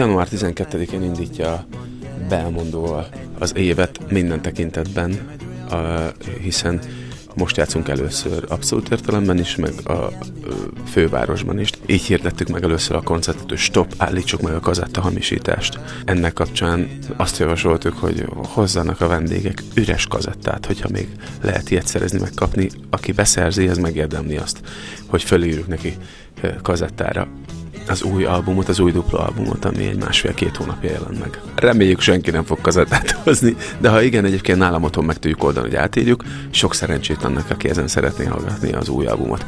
Január 12-én indítja a Belmondó az évet minden tekintetben, hiszen most játszunk először abszolút értelemben is, meg a fővárosban is. Így hirdettük meg először a koncertet, hogy stop, állítsuk meg a kazetta hamisítást. Ennek kapcsán azt javasoltuk, hogy hozzanak a vendégek üres kazettát, hogyha még lehet ilyet szerezni, megkapni. Aki beszerzi, ez megérdemli azt, hogy fölírjuk neki kazettára az új albumot, az új dupla albumot, ami egy másfél-két hónapja jelent meg. Reméljük senki nem fog kazettát hozni, de ha igen, egyébként nálam otthon meg tudjuk oldani, hogy átírjuk. Sok szerencsét annak, aki ezen szeretné hallgatni az új albumot.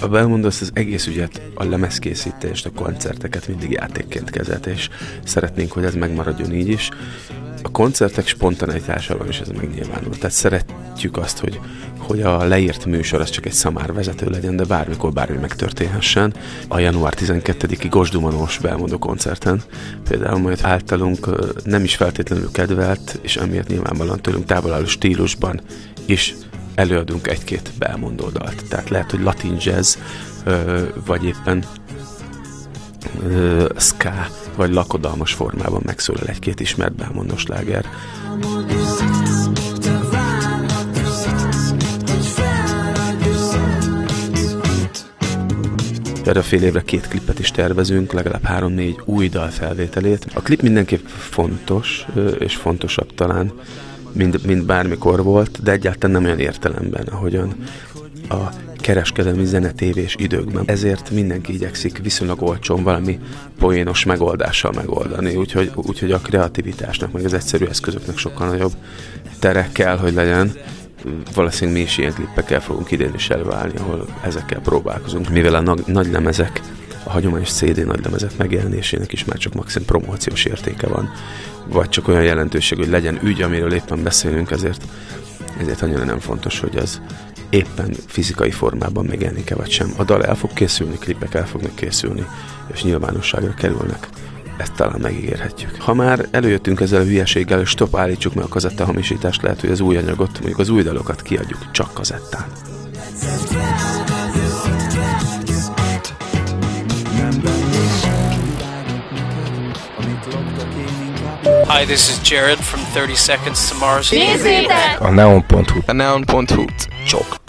A Belmondos az egész ügyet, a lemezkészítést, a koncerteket mindig játékként kezelt, és szeretnénk, hogy ez megmaradjon így is. A koncertek spontaneitásában is ez megnyilvánul. Tehát szeretjük azt, hogy hogy a leírt műsor az csak egy szamár vezető legyen, de bármikor bármi megtörténhessen. A január 12-i Gosdumanós belmondó koncerten például majd általunk nem is feltétlenül kedvelt, és emiatt nyilvánvalóan tőlünk távol álló stílusban is előadunk egy-két belmondó dalt. Tehát lehet, hogy latin jazz, vagy éppen ska, vagy lakodalmas formában megszólal egy-két ismert belmondós láger. Erre a fél évre két klipet is tervezünk, legalább három-négy új dal felvételét. A klip mindenképp fontos, és fontosabb talán, mint, mint bármikor volt, de egyáltalán nem olyan értelemben, ahogyan a kereskedelmi zenetévés időkben. Ezért mindenki igyekszik viszonylag olcsón valami poénos megoldással megoldani, úgyhogy, úgyhogy a kreativitásnak, meg az egyszerű eszközöknek sokkal nagyobb tere kell, hogy legyen, valószínűleg mi is ilyen klippekkel fogunk idén is előállni, ahol ezekkel próbálkozunk, mivel a nagy, nagy lemezek, a hagyományos CD nagy lemezek megjelenésének is már csak maximum promóciós értéke van, vagy csak olyan jelentőség, hogy legyen ügy, amiről éppen beszélünk, ezért, ezért annyira nem fontos, hogy az éppen fizikai formában megjelenik-e vagy sem. A dal el fog készülni, klipek el fognak készülni, és nyilvánosságra kerülnek ezt talán megígérhetjük. Ha már előjöttünk ezzel a hülyeséggel, és stop állítsuk meg a kazetta hamisítást, lehet, hogy az új anyagot, mondjuk az új dalokat kiadjuk csak kazettán. Hi, this is Jared from 30 Seconds to Mars. A neon.hu. A neon.hu. Csak.